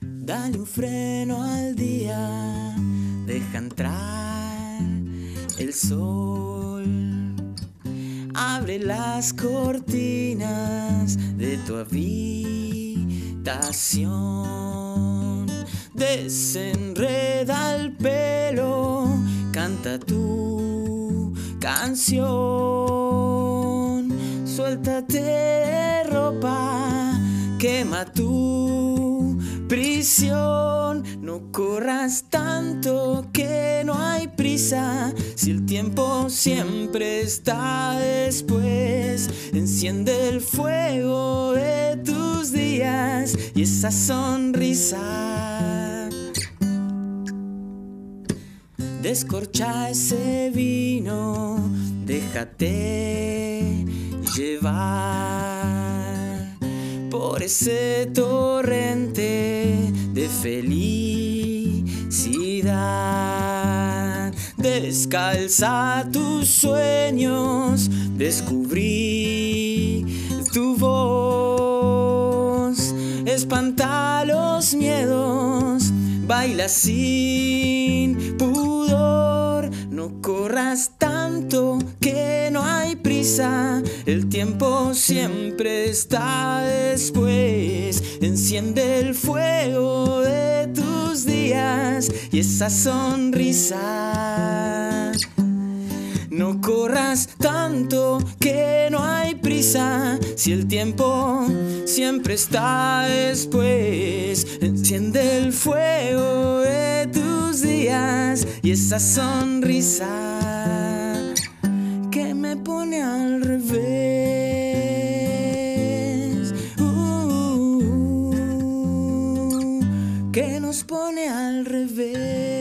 Dale un freno al día, deja entrar el sol. Abre las cortinas de tu habitación. Desenreda el pelo, canta tu canción. Suéltate ropa, quema tu prisión. No corras tanto que no hay prisa. Si el tiempo siempre está después, enciende el fuego de tus días y esa sonrisa. Descorcha ese vino, déjate llevar por ese torrente de felicidad. Descalza tus sueños, descubrí tu voz, espanta los miedos, baila sin pudor, no corras tanto que el tiempo siempre está después, enciende el fuego de tus días y esa sonrisa. No corras tanto que no hay prisa. Si el tiempo siempre está después, enciende el fuego de tus días y esa sonrisa pone al revés. Uh, que nos pone al revés.